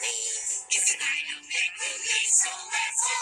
believe. It's a night of make believe, so let's all